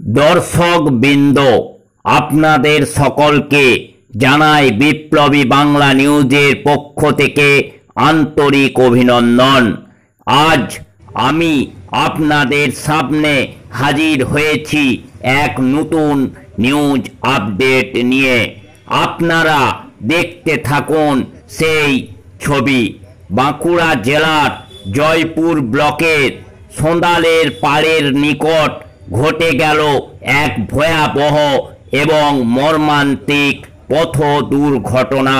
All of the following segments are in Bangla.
দর্শক বৃন্দ, আপনাদের সকলকে জানাই বিপ্লবী বাংলা নিউজের পক্ষ থেকে আন্তরিক অভিনন্দন। আজ আমি আপনাদের সামনে হাজির হয়েছি এক নতুন নিউজ আপডেট নিয়ে। আপনারা দেখতে থাকুন সেই ছবি। বাঁকুড়া জেলার জয়পুর ব্লকের সোঁদালের পাড়ের নিকট ঘটে গেল এক ভয়াবহ এবং মর্মান্তিক পথ দুর্ঘটনা।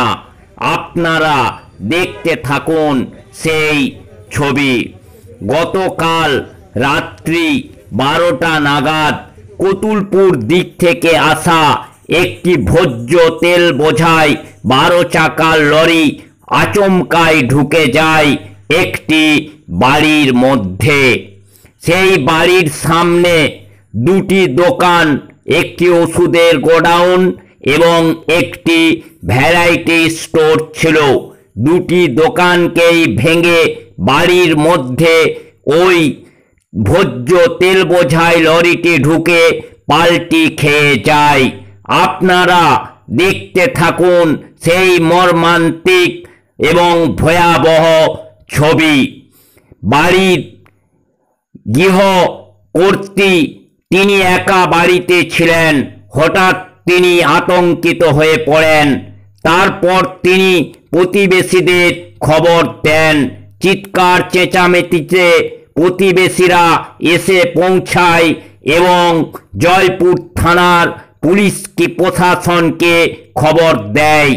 আপনারা দেখতে থাকুন সেই ছবি। গতকাল রাত্রি বারোটা নাগাদ কতুলপুর দিক থেকে আসা একটি ভোজ্য তেল বোঝাই বারো চাকার লরি আচমকায় ঢুকে যায় একটি বাড়ির মধ্যে। সেই বাড়ির সামনে দুটি দোকান, একটি ওষুধের গোডাউন এবং একটি ভ্যারাইটি স্টোর ছিল। দুটি দোকানকেই ভেঙে বাড়ির মধ্যে ওই ভোজ্য তেল বোঝাই লরিটি ঢুকে পাল্টি খেয়ে যায়। আপনারা দেখতে থাকুন সেই মর্মান্তিক এবং ভয়াবহ ছবি। বাড়ির গৃহ কর্ত্রী তিনি একা বাড়িতে ছিলেন। হঠাৎ তিনি আতঙ্কিত হয়ে পড়েন। তারপর তিনি প্রতিবেশীদের খবর দেন। চিৎকার চেঁচামেচিতে প্রতিবেশীরা এসে পৌঁছায় এবং জয়পুর থানার পুলিশ কি প্রশাসনকে খবর দেয়।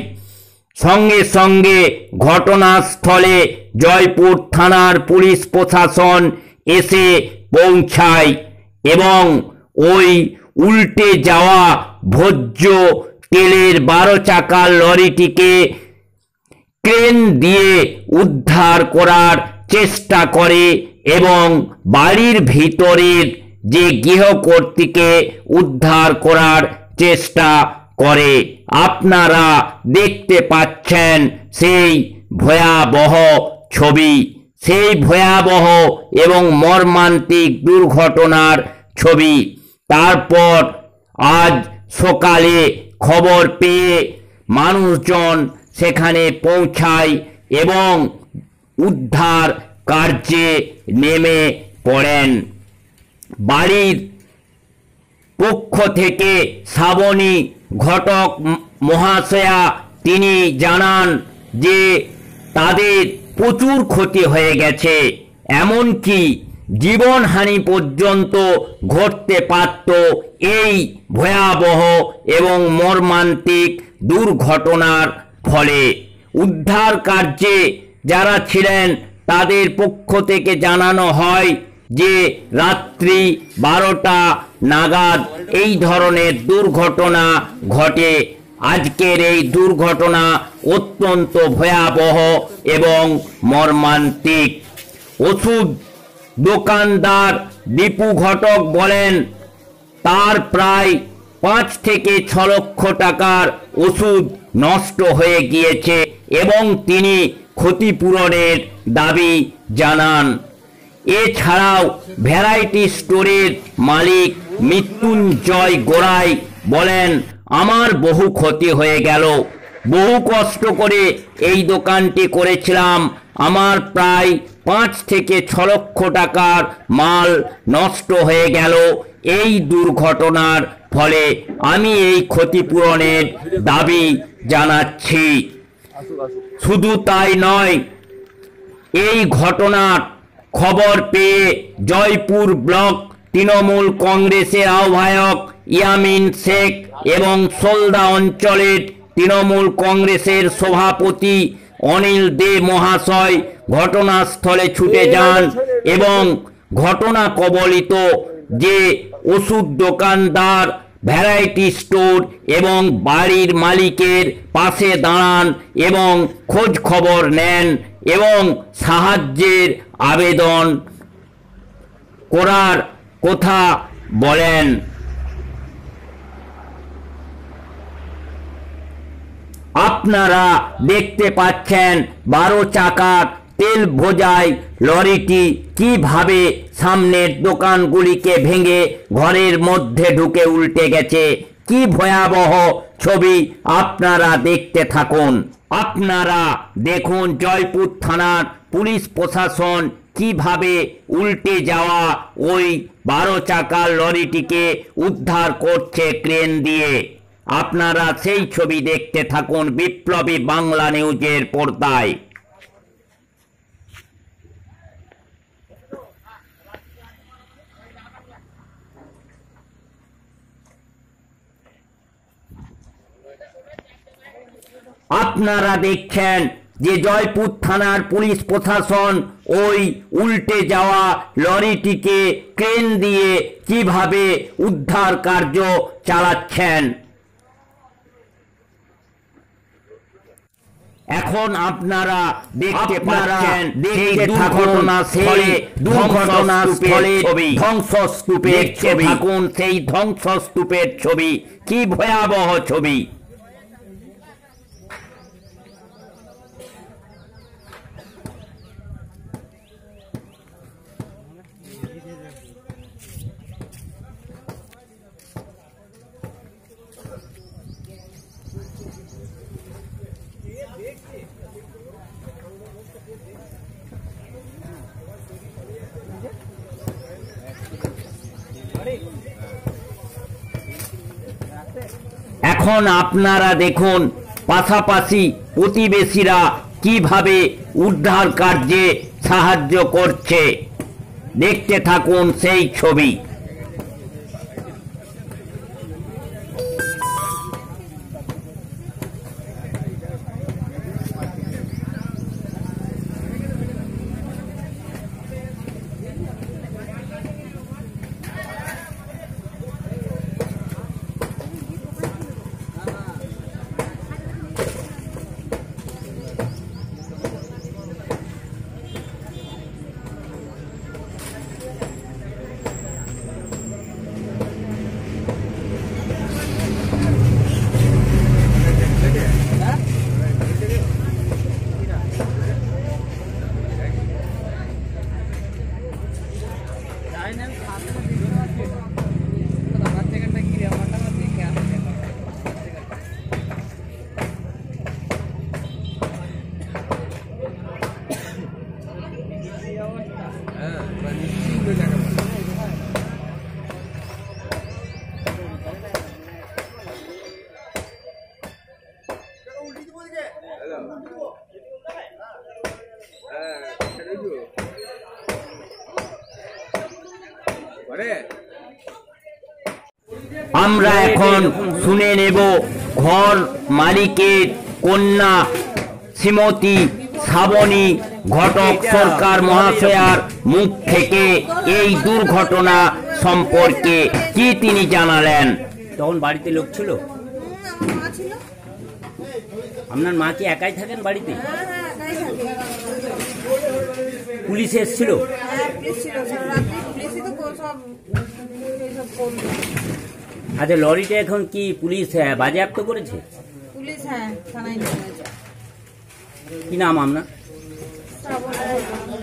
সঙ্গে সঙ্গে ঘটনাস্থলে জয়পুর থানার পুলিশ প্রশাসন এসে পৌঁছায়। এবং ওই উল্টে যাওয়া ভোজ্য তেলের বারো চাকার লরিটিকে ক্রেন দিয়ে উদ্ধার করার চেষ্টা করে এবং বাড়ির ভিতরের যে গৃহকর্তীকে উদ্ধার করার চেষ্টা করে। আপনারা দেখতে পাচ্ছেন সেই ভয়াবহ ছবি। সেই ভয়াবহ এবং মর্মান্তিক দুর্ঘটনার ছবি। তারপর আজ সকালে খবর পেয়ে মানুষজন সেখানে পৌঁছায় এবং উদ্ধার কার্যে নেমে পড়েন। বাড়ির পক্ষ থেকে শ্রাবণী ঘটক মহাশয়া তিনি জানান যে তাদের প্রচুর ক্ষতি হয়ে গেছে। এমনকি জীবনহানি পর্যন্ত ঘটতে পারত এই ভয়াবহ এবং মর্মান্তিক দুর্ঘটনার ফলে। উদ্ধার কার্যে যারা ছিলেন, তাদের পক্ষ থেকে জানানো হয় যে রাত্রি বারোটা নাগাদ এই ধরনের দুর্ঘটনা ঘটে। আজকের এই দুর্ঘটনা অত্যন্ত ভয়াবহ এবং মর্মান্তিক। ওষুধ দোকানদার দীপু ঘটক বলেন, তার প্রায় পাঁচ থেকে ছ লক্ষ টাকার ওষুধ নষ্ট হয়ে গিয়েছে এবং তিনি ক্ষতিপূরণের দাবি জানান। এছাড়াও ভ্যারাইটি স্টোরের মালিক মৃত্যুঞ্জয় গোড়াই বলেন আমার বহু ক্ষতি হয়ে গেল। বহু কষ্ট করে এই দোকানটি করেছিলাম। আমার প্রায় পাঁচ থেকে ছ লক্ষ টাকার মাল নষ্ট হয়ে গেল। এই দুর্ঘটনার ফলে আমি এই ক্ষতিপূরণের দাবি জানাচ্ছি। শুধু তাই নয়, এই ঘটনার খবর পেয়ে জয়পুর ব্লক তৃণমূল কংগ্রেসের আহ্বায়ক ইয়ামিন শেখ এবং সোলদা অঞ্চলের তৃণমূল কংগ্রেসের সভাপতি অনিল দে মহাশয় ঘটনাস্থলে ছুটে যান এবং ঘটনা কবলিত যে ওষুধ দোকানদার, ভ্যারাইটি স্টোর এবং বাড়ির মালিকের পাশে দাঁড়ান এবং খোঁজ খবর নেন এবং সাহায্যের আবেদন করার কথা বলেন। আপনারা দেখতে পাচ্ছেন বারো চাকার তেল বোঝাই লরিটি কীভাবে সামনের দোকানগুলিকে ভেঙে ঘরের মধ্যে ঢুকে উল্টে গেছে। কি ভয়াবহ ছবি আপনারা দেখতে থাকুন। আপনারা দেখুন জয়পুর থানার পুলিশ প্রশাসন কীভাবে উল্টে যাওয়া ওই বারো চাকার লরিটিকে উদ্ধার করছে ক্রেন দিয়ে। আপনারা সেই ছবি দেখতে থাকুন বিপ্লবী বাংলা নিউজের পর্দায়। আপনারা দেখছেন যে জয়পুর থানার পুলিশ প্রশাসন ওই উল্টে যাওয়া লরিটিকে ক্রেন দিয়ে কীভাবে উদ্ধার কার্য চালাচ্ছেন। এখন আপনারা দেখতে পাচ্ছেন সেই দুর্ঘটনা সেই দুর্ঘটনা স্থলে ছবি। ধ্বংসস্তূপের ছবি। থাকুন সেই ধ্বংসস্তূপের ছবি। কি ভয়াবহ ছবি। এখন আপনারা দেখুন পাশাপাশি প্রতিবেশীরা কীভাবে উদ্ধার কার্যে সাহায্য করছে। দেখতে থাকুন সেই ছবি। এখন শুনে নেব ঘর মালিকের কন্যা শ্রীমতী শ্রাবণী ঘটক সরকার মহাশয়ার মুখ থেকে এই দুর্ঘটনা সম্পর্কে কি তিনি জানালেন? তখন বাড়িতে লোক ছিল? আপনার মা কি একাই থাকেন বাড়িতে? হ্যাঁ হ্যাঁ পুলিশ এসেছিল আচ্ছা লরিটা এখন কি পুলিশ আহ, বাজেয়াপ্ত করেছে? পুলিশ হ্যাঁ থানায় নিয়ে গেছে। কি নাম আপনার শ্রাবণ আচ্ছা, এখানে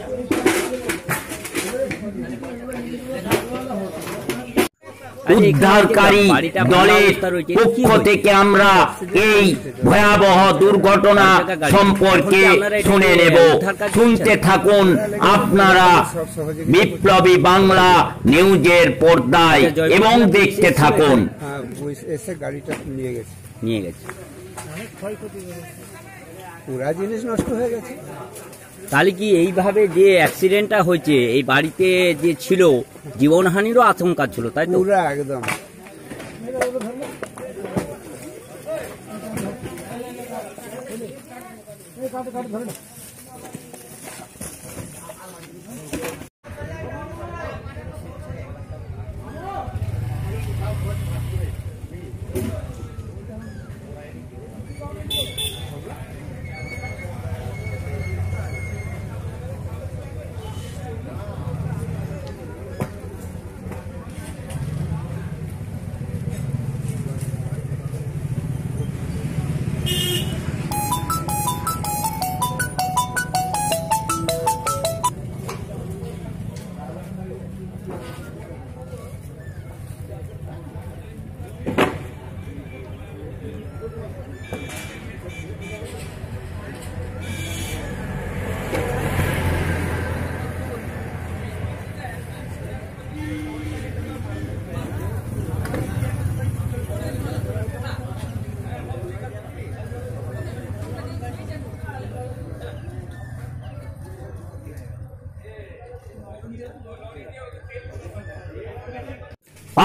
উদ্ধারকারী দলের পক্ষ থেকে আমরা এই ভয়াবহ দুর্ঘটনা সম্পর্কে শুনে নেব। শুনতে থাকুন আপনারা বিপ্লবী বাংলা নিউজের পর্দায় এবং দেখতে থাকুন। হ্যাঁ এসে গাড়িটা নিয়ে গেছে। নিয়ে গেছে। পুরা জিনিস নষ্ট হয়ে গেছে। তাহলে কি এইভাবে যে অ্যাক্সিডেন্টটা হয়েছে এই বাড়িতে যে ছিল জীবনহানিরও আশঙ্কা ছিল তাই তো? পুরা একদম। ধরে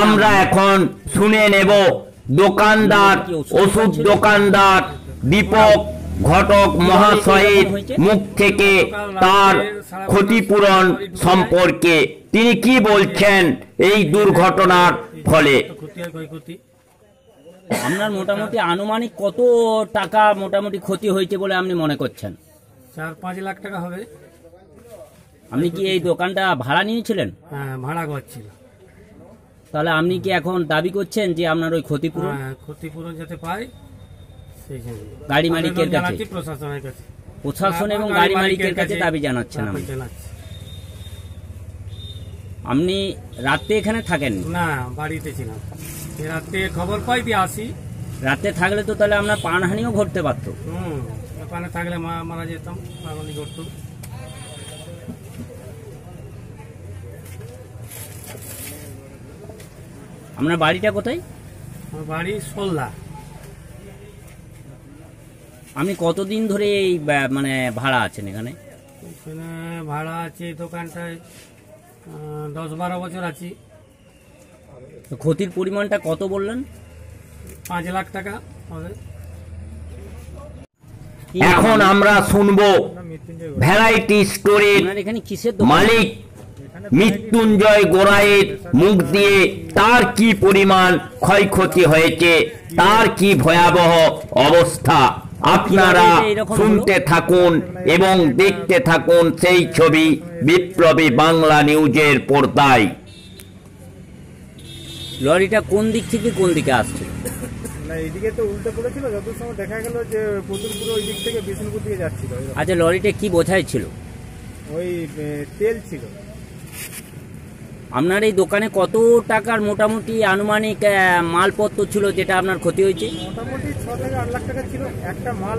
আমরা এখন শুনে নেব দোকানদার ওষুধ দোকানদার দীপক ঘটক মহাশয়ের মুখ থেকে তার ক্ষতিপূরণ সম্পর্কে। তিনি কি বলছেন এই দুর্ঘটনার ফলে? আপনার মোটামুটি আনুমানিক কত টাকা মোটামুটি ক্ষতি হয়েছে বলে আপনি মনে করছেন? চার পাঁচ লাখ টাকা হবে। আপনি কি এই দোকানটা ভাড়া নিয়েছিলেন? হ্যাঁ, ভাড়া ঘর ছিল তাহলে আপনি কি এখন দাবি করছেন যে আপনার ওই ক্ষতিপূরণ? হ্যাঁ, ক্ষতিপূরণ যাতে পাই গাড়ি মালিকের কাছে। প্রশাসনের কাছে। প্রশাসন এবং গাড়ি মালিকের কাছে দাবি জানাচ্ছেন হ্যাঁ, আপনি রাতে এখানে থাকেন? না বাড়িতে ছিলাম। এ রাত্রে খবর পাই দিয়ে আসি। রাতে থাকলে তো তাহলে আপনার প্রাণহানিও ঘটতে পারতো। হুম ওখানে থাকলে মারা যেতাম পাগলি করতো আপনার বাড়িটা কোথায়? আমার বাড়ি সোল্লা। আপনি কতদিন ধরে এই বা- মানে ভাড়া আছেন এখানে? এখানে ভাড়া আছে এই দোকানটায় আহ, দশ বারো বছর আছি। তো ক্ষতির পরিমাণটা কত বললেন? পাঁচ লাখ টাকা হবে। কি এখন আমরা শুনব ভ্যারাইটি স্টোরের আপনার এখানে কিসের দোকান? মালিক মৃত্যুঞ্জয় গোড়াইয়ের মুখ দিয়ে তার কি পরিমাণ ক্ষয়ক্ষতি হয়েছে তার কি ভয়াবহ অবস্থা? আপনারা শুনতে থাকুন এবং দেখতে থাকুন সেই ছবি বিপ্লবী বাংলা নিউজের পর্দায়। লরিটা কোন দিক থেকে কোন দিকে আসছে? না এইদিকে তো উল্টে পড়েছিল যত সময় দেখা গেল যে পুতুলপুর ওই দিক থেকে বিষ্ণুপুর দিকে যাচ্ছিল। আচ্ছা লরিটা কি বোঝাই ছিল? ওই তেল ছিল। আপনার এই দোকানে কত টাকার মোটামুটি আনুমানিক মালপত্র ছিল যেটা আপনার ক্ষতি হয়েছে? মোটামুটি ছ থেকে আট লাখ টাকা ছিল। একটা মাল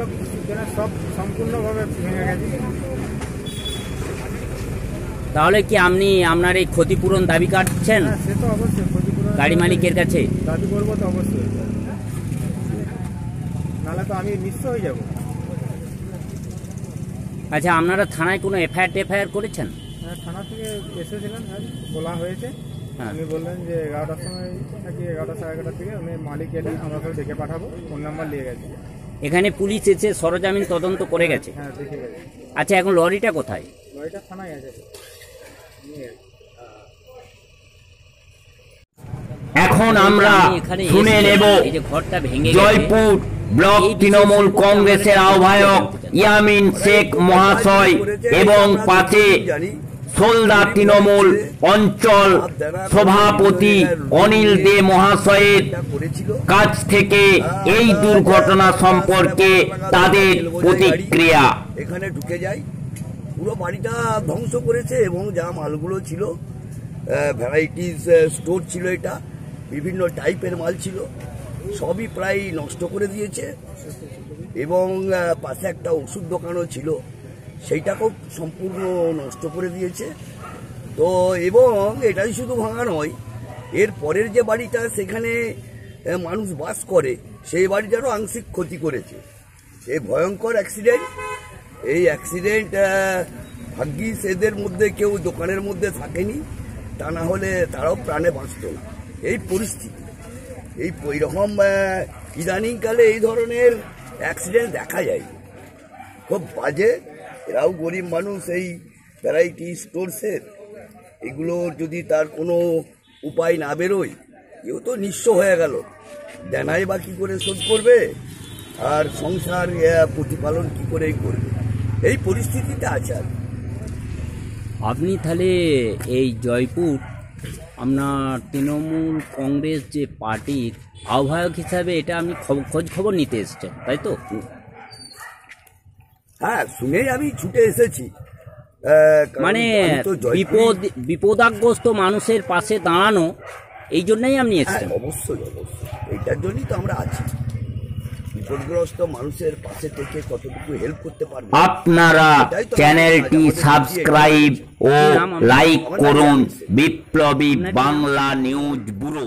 সব সম্পূর্ণভাবে ভেঙে গেছে। তাহলে কি আপনি আপনার এই ক্ষতিপূরণ দাবি কাটছেন? হ্যাঁ গাড়ি মালিকের কাছে? দাবি করব তো অবশ্যই। নাহলে তো আমি হয়ে যাব। আচ্ছা আপনারা থানায় কোনো এফআইআর টেফআইআর করেছেন? থানা থেকে এসেছিলেন আজ বলা হয়েছে। হ্যাঁ। উনি বললেন যে এগারোটার সময় নাকি এগারোটা সাড়ে এগারোটার থেকে উনি মালিক এলে আমরা সব দেখে পাঠাবো ফোন নাম্বার নিয়ে গেছে। এখানে পুলিশ এসে সরজামিন তদন্ত করে গেছে? হ্যাঁ দেখে গেছে। আচ্ছা এখন লরিটা কোথায়? লরিটা থানায় গেছে। এখন আমরা এখানে শুনে নেব এই যে ঘরটা ভেঙে জয়পুর ব্লক তৃণমূল কংগ্রেসের আহ্বায়ক ইয়ামিন শেখ মহাশয় এবং পাশে সোলদা তৃণমূল অঞ্চল সভাপতি অনিল দে মহাশয়ের কাছ থেকে এই দুর্ঘটনা সম্পর্কে তাদের প্রতিক্রিয়া। এখানে ঢুকে যায় পুরো বাড়িটা ধ্বংস করেছে এবং যা মালগুলো ছিল ভ্যারাইটিস স্টোর ছিল এটা, বিভিন্ন টাইপের মাল ছিল, সবই প্রায় নষ্ট করে দিয়েছে। এবং পাশে একটা ওষুধ দোকানও ছিল। সেইটাকেও সম্পূর্ণ নষ্ট করে দিয়েছে। তো এবং এটাই শুধু ভাঙা নয়, এর পরের যে বাড়িটা সেখানে মানুষ বাস করে, সেই বাড়িটারও আংশিক ক্ষতি করেছে। এই ভয়ঙ্কর অ্যাক্সিডেন্ট এই অ্যাক্সিডেন্ট ভাগ্যিস এদের মধ্যে কেউ দোকানের মধ্যে থাকেনি, তা না হলে তারাও প্রাণে বাঁচত না। এই পরিস্থিতি। এই এইরকম ইদানিংকালে এই ধরনের অ্যাক্সিডেন্ট দেখা যায়। খুব বাজে। এরাও গরিব মানুষ, এই ভ্যারাইটি স্টোরসের এগুলো যদি তার কোনো উপায় না বেরোয় কেউ তো নিঃস্ব হয়ে গেল। দেনাই বা কী করে শোধ করবে? আর সংসার প্রতিপালন কি করে করবে? এই পরিস্থিতিতে আছে আর আপনি তাহলে এই জয়পুর, আপনার তৃণমূল কংগ্রেস যে পার্টির আহ্বায়ক হিসাবে এটা খব- খোঁজ খবর নিতে এসছেন, তাই তো? হ্যাঁ শুনেই আমি ছুটে এসেছি। মানে বিপদ বিপদাগ্রস্ত মানুষের পাশে দাঁড়ানো এই জন্যই আপনি হ্যাঁ এসছেন অবশ্যই অবশ্যই। এইটার জন্যই তো আমরা আছি। বিপদগ্রস্ত মানুষের পাশে থেকে কতটুকু হেল্প করতে পারব? আপনারা চ্যানেলটি সাবস্ক্রাইব ও লাইক করুন। বিপ্লবী বাংলা নিউজ ব্যুরো